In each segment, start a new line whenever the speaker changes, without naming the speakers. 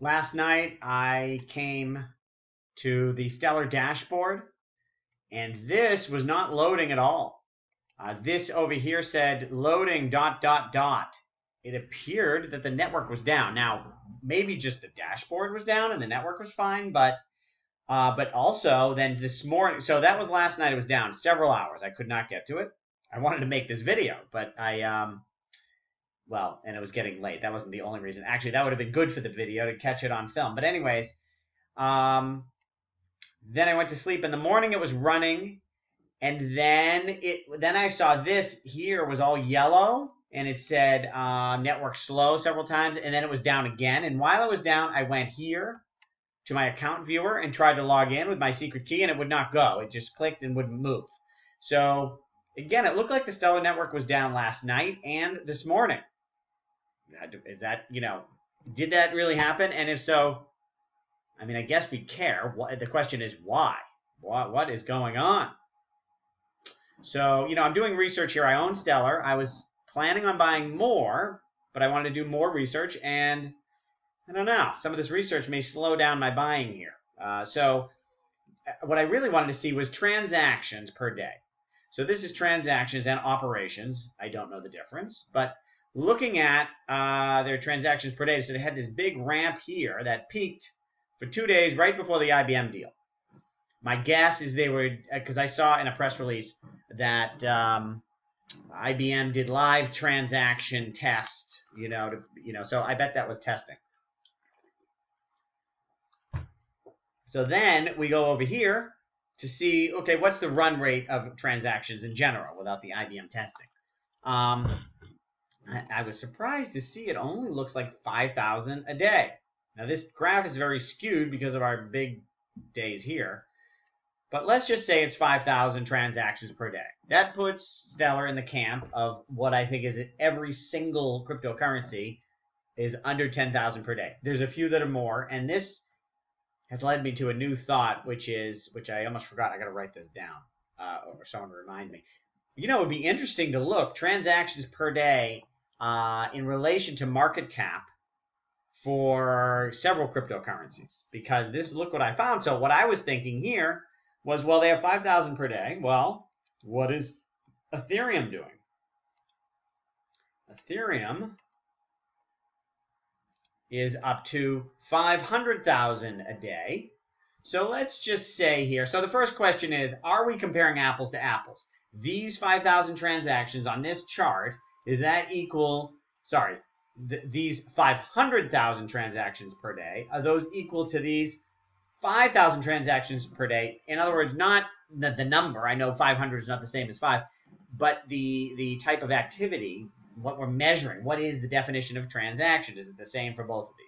last night I came to the Stellar dashboard, and this was not loading at all. Uh, this over here said loading dot dot dot. It appeared that the network was down. Now, maybe just the dashboard was down and the network was fine, but uh, but also then this morning, so that was last night. It was down several hours. I could not get to it. I wanted to make this video, but I um, well, and it was getting late. That wasn't the only reason. Actually, that would have been good for the video to catch it on film. But anyways, um, then I went to sleep. In the morning, it was running, and then it then I saw this here was all yellow, and it said uh, network slow several times, and then it was down again. And while it was down, I went here to my account viewer and tried to log in with my secret key, and it would not go. It just clicked and wouldn't move. So again, it looked like the Stellar network was down last night and this morning. Is that, you know, did that really happen? And if so, I mean, I guess we care. What the question is why? What, what is going on? So, you know, I'm doing research here. I own Stellar. I was planning on buying more, but I wanted to do more research, and I don't know. Some of this research may slow down my buying here. Uh, so, uh, what I really wanted to see was transactions per day. So this is transactions and operations. I don't know the difference, but looking at uh, their transactions per day, so they had this big ramp here that peaked for two days right before the IBM deal. My guess is they were, because I saw in a press release that um, IBM did live transaction test, you know, to, you know, so I bet that was testing. So then we go over here to see, okay, what's the run rate of transactions in general without the IBM testing. Um, I, was surprised to see it only looks like 5,000 a day. Now this graph is very skewed because of our big days here. But let's just say it's 5,000 transactions per day. That puts Stellar in the camp of what I think is every single cryptocurrency is under 10,000 per day. There's a few that are more, and this has led me to a new thought, which is, which I almost forgot. I got to write this down, uh, or someone remind me. You know, it would be interesting to look transactions per day uh, in relation to market cap for several cryptocurrencies because this look what I found. So what I was thinking here was, well, they have 5,000 per day. Well, what is Ethereum doing? Ethereum is up to 500,000 a day. So let's just say here, so the first question is, are we comparing apples to apples? These 5,000 transactions on this chart is that equal, sorry, th these 500,000 transactions per day, are those equal to these 5,000 transactions per day? In other words, not the, the number, I know 500 is not the same as 5, but the, the type of activity, what we're measuring, what is the definition of transaction? Is it the same for both of these?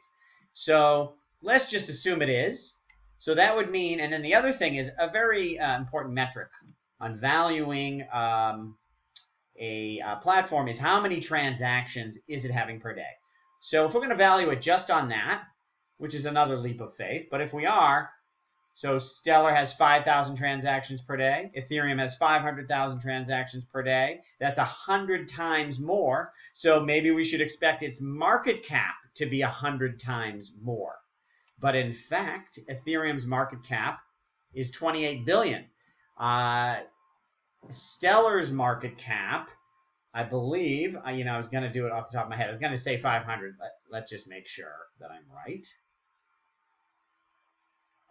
So let's just assume it is. So that would mean, and then the other thing is a very uh, important metric on valuing um, a uh, platform is how many transactions is it having per day. So if we're going to value it just on that, which is another leap of faith, but if we are, so Stellar has 5,000 transactions per day. Ethereum has 500,000 transactions per day. That's 100 times more. So maybe we should expect its market cap to be 100 times more. But in fact, Ethereum's market cap is 28 billion. Uh, Stellar's market cap, I believe, I, you know, I was going to do it off the top of my head. I was going to say 500, but let's just make sure that I'm right.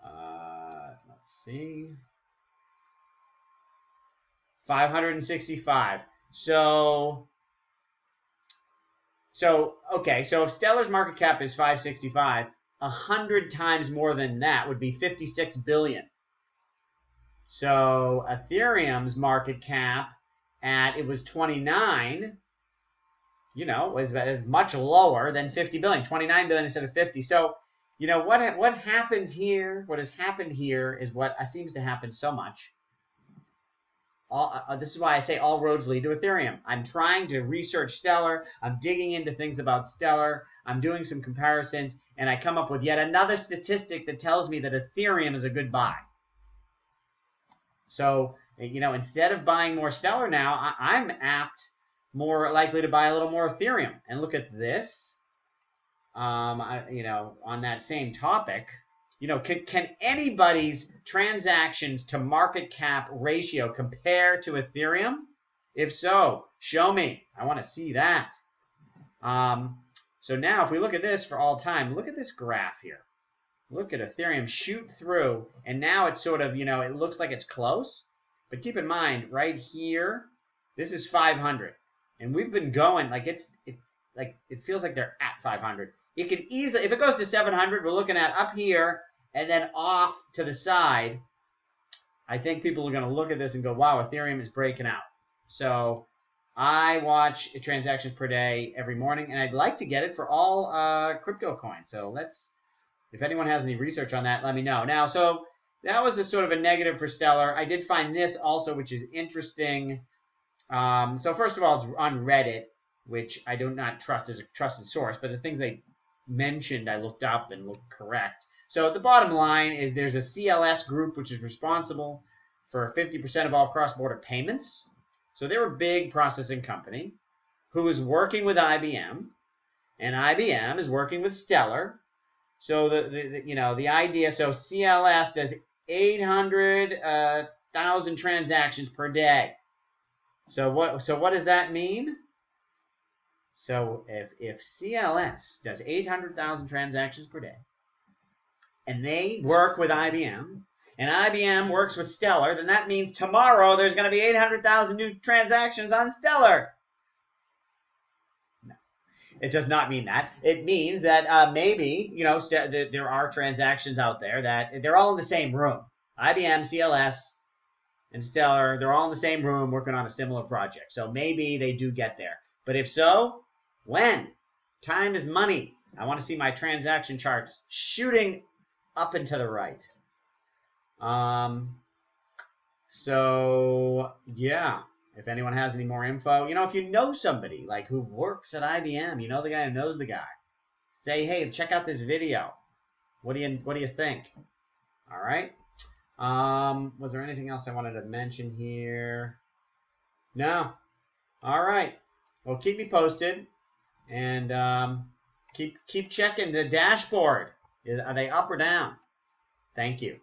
Uh, let's see. 565. So, so okay. So if Stellar's market cap is 565, a hundred times more than that would be 56 billion. So Ethereum's market cap at it was 29, you know, was much lower than 50 billion, 29 billion instead of 50. So, you know, what what happens here, what has happened here is what seems to happen so much. All, uh, this is why I say all roads lead to Ethereum. I'm trying to research Stellar. I'm digging into things about Stellar. I'm doing some comparisons, and I come up with yet another statistic that tells me that Ethereum is a good buy. So, you know, instead of buying more Stellar now, I, am apt, more likely to buy a little more Ethereum. And look at this. um, I, you know, on that same topic, you know, can, can anybody's transactions to market cap ratio compare to Ethereum? If so, show me. I want to see that. Um, so now if we look at this for all time, look at this graph here. Look at Ethereum shoot through, and now it's sort of, you know, it looks like it's close. But keep in mind, right here, this is 500. And we've been going, like it's, it, like it feels like they're at 500. It can easily, if it goes to 700, we're looking at up here and then off to the side. I think people are going to look at this and go, wow, Ethereum is breaking out. So I watch transactions per day every morning, and I'd like to get it for all uh, crypto coins. So let's, if anyone has any research on that, let me know. Now, so that was a sort of a negative for Stellar. I did find this also, which is interesting. Um, so first of all, it's on Reddit, which I do not trust as a trusted source, but the things they mentioned I looked up and looked correct. So the bottom line is there's a CLS group which is responsible for 50% of all cross-border payments. So they're a big processing company who is working with IBM, and IBM is working with Stellar. So the, the, you know the idea so CLS does 800,000 uh, transactions per day. So what so what does that mean? So if, if CLS does 800,000 transactions per day, and they work with IBM, and IBM works with Stellar, then that means tomorrow there's going to be 800,000 new transactions on Stellar. It does not mean that. It means that uh, maybe, you know, there are transactions out there that they're all in the same room. IBM, CLS, and Stellar, they're all in the same room working on a similar project. So maybe they do get there. But if so, when? Time is money. I want to see my transaction charts shooting up and to the right. Um, so, yeah, if anyone has any more info, you know, if you know somebody like who works at IBM, you know the guy who knows the guy, say, hey, check out this video. What do you What do you think? All right. Um, was there anything else I wanted to mention here? No. All right. Well, keep me posted, and um, keep keep checking the dashboard. Are they up or down? Thank you.